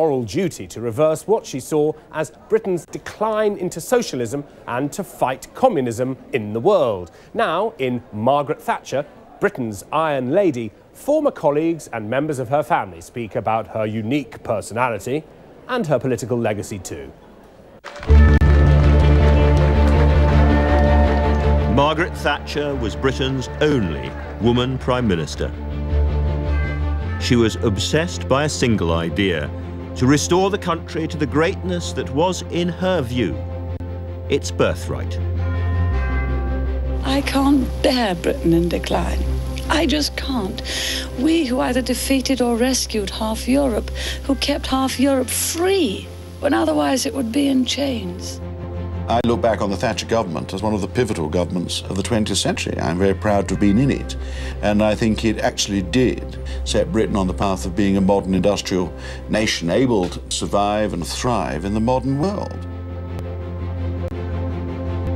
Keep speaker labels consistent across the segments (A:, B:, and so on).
A: moral duty to reverse what she saw as Britain's decline into socialism and to fight communism in the world. Now, in Margaret Thatcher, Britain's Iron Lady, former colleagues and members of her family speak about her unique personality and her political legacy too.
B: Margaret Thatcher was Britain's only woman Prime Minister. She was obsessed by a single idea to restore the country to the greatness that was, in her view, its birthright.
C: I can't bear Britain in decline. I just can't. We who either defeated or rescued half Europe, who kept half Europe free, when otherwise it would be in chains.
D: I look back on the Thatcher government as one of the pivotal governments of the 20th century. I'm very proud to have been in it. And I think it actually did set Britain on the path of being a modern industrial nation, able to survive and thrive in the modern world.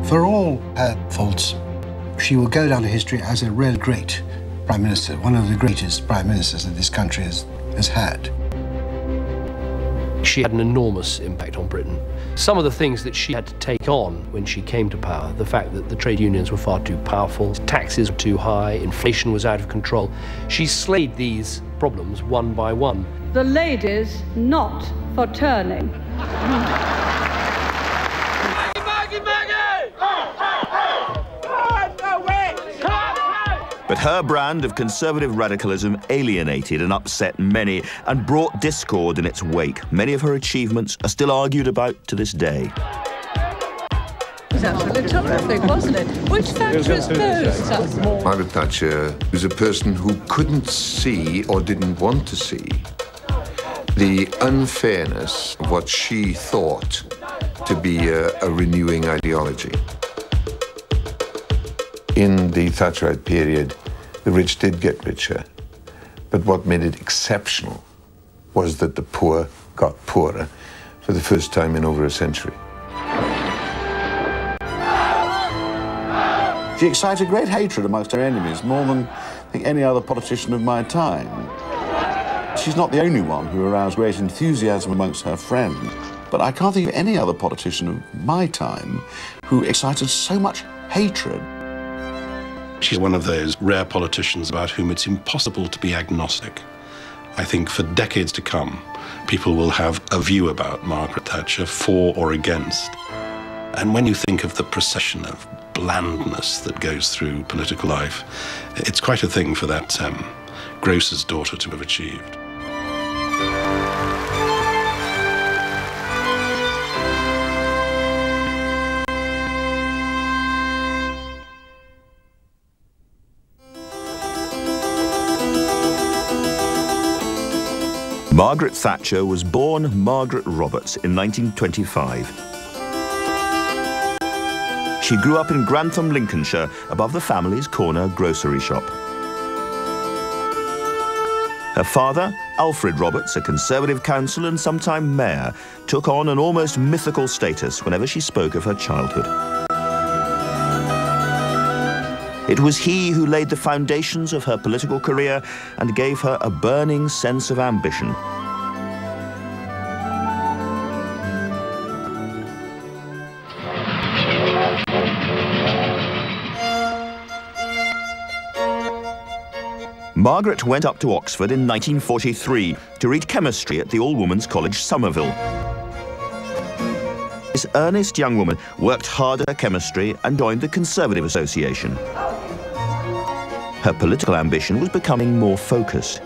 E: For all her faults, she will go down to history as a real great Prime Minister, one of the greatest Prime Ministers that this country has, has had.
F: She had an enormous impact on Britain. Some of the things that she had to take on when she came to power, the fact that the trade unions were far too powerful, taxes were too high, inflation was out of control, she slayed these problems one by one.
G: The ladies not for turning.
B: But her brand of conservative radicalism alienated and upset many and brought discord in its wake. Many of her achievements are still argued about to this day.
G: It was absolutely terrific, wasn't it? Which factories closed?
H: Margaret Thatcher was a person who couldn't see or didn't want to see the unfairness of what she thought to be a, a renewing ideology. In the Thatcherite period, the rich did get richer. But what made it exceptional was that the poor got poorer for the first time in over a century.
D: She excited great hatred amongst her enemies, more than I think any other politician of my time. She's not the only one who aroused great enthusiasm amongst her friends, but I can't think of any other politician of my time who excited so much hatred.
I: She's one of those rare politicians about whom it's impossible to be agnostic. I think for decades to come, people will have a view about Margaret Thatcher, for or against. And when you think of the procession of blandness that goes through political life, it's quite a thing for that um, grocer's daughter to have achieved.
B: Margaret Thatcher was born Margaret Roberts in 1925. She grew up in Grantham, Lincolnshire, above the family's corner grocery shop. Her father, Alfred Roberts, a Conservative councillor and sometime mayor, took on an almost mythical status whenever she spoke of her childhood. It was he who laid the foundations of her political career and gave her a burning sense of ambition. Margaret went up to Oxford in 1943 to read chemistry at the All-Women's College Somerville. This earnest young woman worked hard at her chemistry and joined the Conservative Association. Her political ambition was becoming more focused.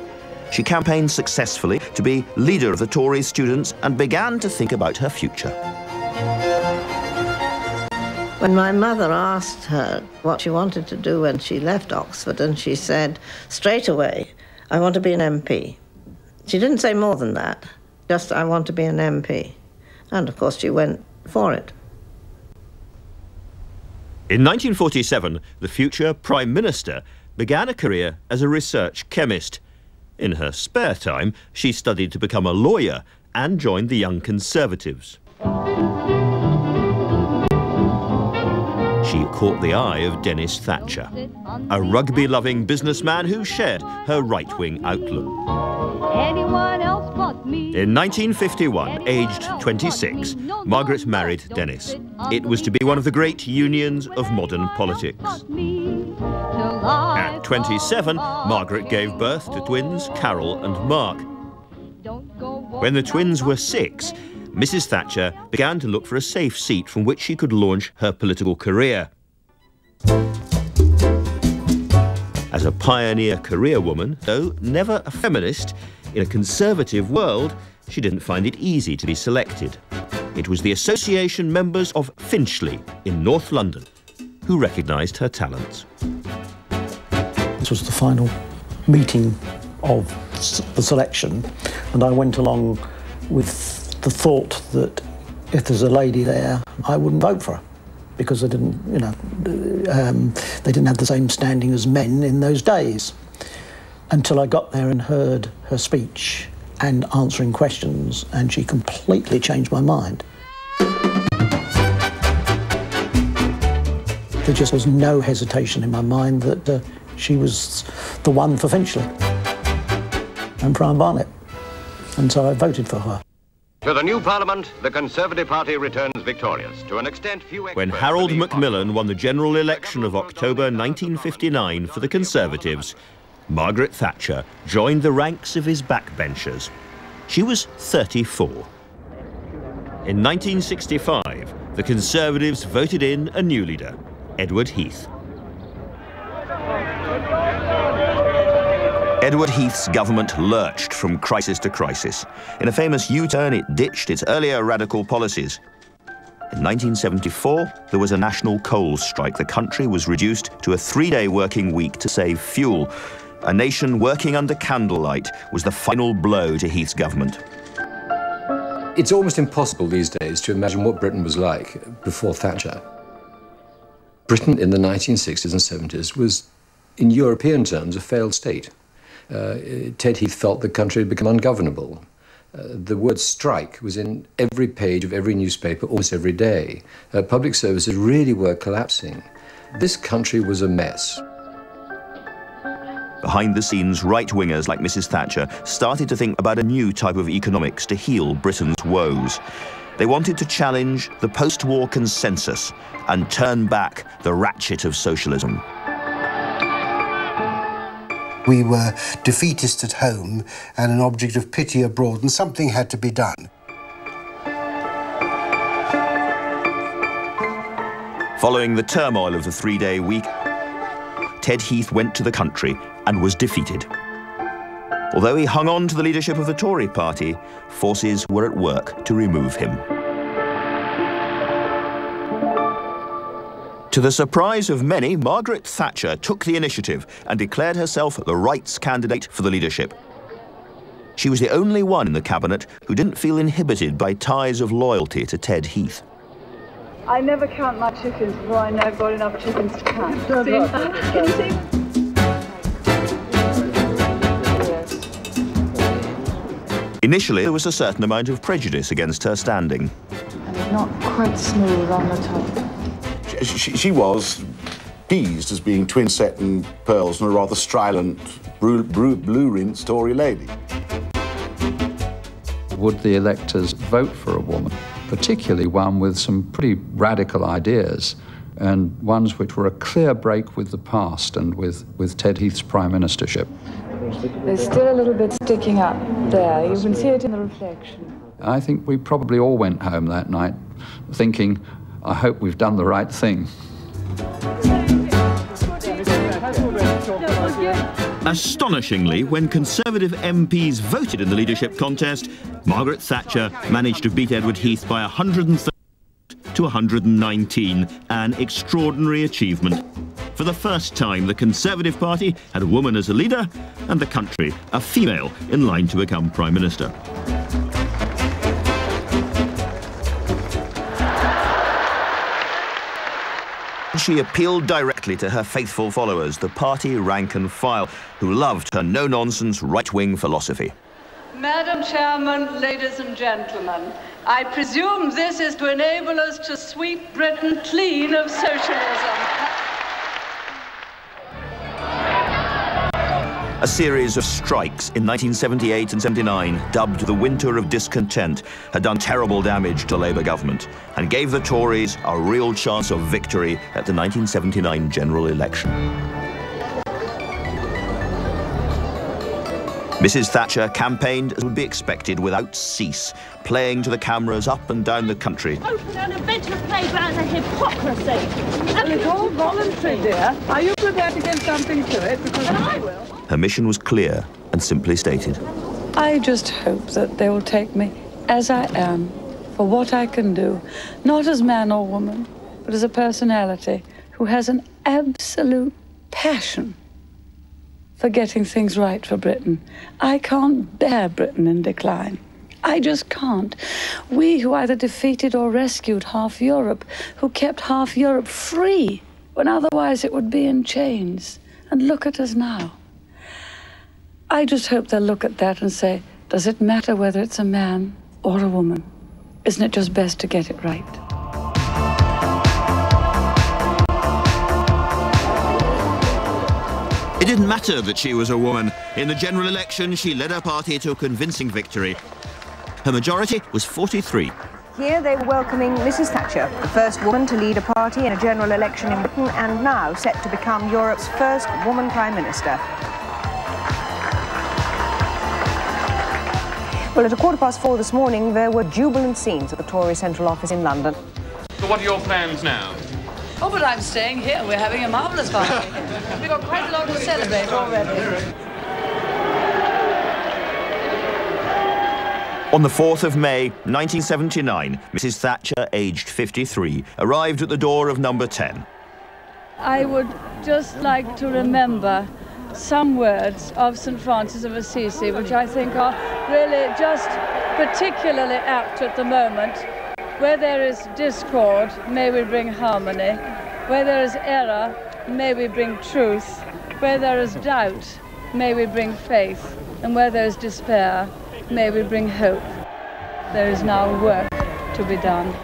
B: She campaigned successfully to be leader of the Tory students and began to think about her future.
J: When my mother asked her what she wanted to do when she left Oxford, and she said straight away, I want to be an MP. She didn't say more than that, just, I want to be an MP. And of course, she went for it.
B: In 1947, the future Prime Minister began a career as a research chemist. In her spare time, she studied to become a lawyer and joined the Young Conservatives. she caught the eye of Denis Thatcher, a rugby-loving businessman who shared her right-wing outlook. In 1951, aged 26, Margaret married Denis. It was to be one of the great unions of modern politics. 27, Margaret gave birth to twins Carol and Mark. When the twins were six, Mrs. Thatcher began to look for a safe seat from which she could launch her political career. As a pioneer career woman, though never a feminist, in a conservative world, she didn't find it easy to be selected. It was the association members of Finchley in North London who recognised her talents.
K: This was the final meeting of the selection, and I went along with the thought that if there's a lady there, I wouldn't vote for her because they didn't, you know, um, they didn't have the same standing as men in those days. Until I got there and heard her speech and answering questions, and she completely changed my mind. There just was no hesitation in my mind that uh, she was the one for Finchley and Friern Barnet. And so I voted for her.
L: To the new Parliament, the Conservative Party returns victorious. To an extent few
B: When Harold Macmillan won the general election of October 1959 for the Conservatives, Margaret Thatcher joined the ranks of his backbenchers. She was 34. In 1965, the Conservatives voted in a new leader, Edward Heath. Edward Heath's government lurched from crisis to crisis. In a famous U-turn, it ditched its earlier radical policies. In 1974, there was a national coal strike. The country was reduced to a three-day working week to save fuel. A nation working under candlelight was the final blow to Heath's government.
M: It's almost impossible these days to imagine what Britain was like before Thatcher. Britain in the 1960s and 70s was, in European terms, a failed state uh, Ted Heath felt the country had become ungovernable. Uh, the word strike was in every page of every newspaper almost every day. Uh, public services really were collapsing. This country was a mess.
B: Behind the scenes, right wingers like Mrs. Thatcher started to think about a new type of economics to heal Britain's woes. They wanted to challenge the post war consensus and turn back the ratchet of socialism.
E: We were defeatist at home and an object of pity abroad, and something had to be done.
B: Following the turmoil of the three-day week, Ted Heath went to the country and was defeated. Although he hung on to the leadership of the Tory party, forces were at work to remove him. To the surprise of many, Margaret Thatcher took the initiative and declared herself the rights candidate for the leadership. She was the only one in the cabinet who didn't feel inhibited by ties of loyalty to Ted Heath.
N: I never count my chickens before I know I've got enough chickens to count. Can you see?
B: Initially, there was a certain amount of prejudice against her standing.
N: And it's not quite smooth on the top
D: she, she was teased as being twin set in pearls and a rather strident, blue-rinsed Tory lady.
O: Would the electors vote for a woman, particularly one with some pretty radical ideas and ones which were a clear break with the past and with, with Ted Heath's prime ministership?
N: There's still a little bit sticking up there. You can see it in the reflection.
O: I think we probably all went home that night thinking, I hope we've done the right thing.
B: Astonishingly, when Conservative MPs voted in the leadership contest, Margaret Thatcher managed to beat Edward Heath by 130 to 119, an extraordinary achievement. For the first time, the Conservative Party had a woman as a leader, and the country a female in line to become Prime Minister. She appealed directly to her faithful followers, the party rank and file, who loved her no-nonsense right-wing philosophy.
N: Madam Chairman, ladies and gentlemen, I presume this is to enable us to sweep Britain clean of socialism.
B: A series of strikes in 1978 and 79, dubbed the Winter of Discontent, had done terrible damage to Labour government and gave the Tories a real chance of victory at the 1979 general election. Mrs. Thatcher campaigned as would be expected without cease, playing to the cameras up and down the country.
P: Open an adventurous playground of hypocrisy.
N: And it's all voluntary, dear. Are you prepared to give something to it? Because I will.
B: Her mission was clear and simply stated.
C: I just hope that they will take me as I am, for what I can do, not as man or woman, but as a personality who has an absolute passion for getting things right for Britain. I can't bear Britain in decline. I just can't. We who either defeated or rescued half Europe, who kept half Europe free when otherwise it would be in chains. And look at us now. I just hope they'll look at that and say, does it matter whether it's a man or a woman? Isn't it just best to get it right?
B: It didn't matter that she was a woman. In the general election, she led her party to a convincing victory. Her majority was 43.
Q: Here they were welcoming Mrs Thatcher, the first woman to lead a party in a general election in Britain and now set to become Europe's first woman Prime Minister. Well, at a quarter past four this morning, there were jubilant scenes at the Tory Central Office in London.
R: So what are your plans now?
G: Oh, but I'm staying here. We're having a marvellous party. We've got quite a lot to celebrate already.
B: On the 4th of May, 1979, Mrs. Thatcher, aged 53, arrived at the door of number 10.
C: I would just like to remember some words of St. Francis of Assisi, which I think are really just particularly apt at the moment. Where there is discord, may we bring harmony. Where there is error, may we bring truth. Where there is doubt, may we bring faith. And where there is despair, may we bring hope. There is now work to be done.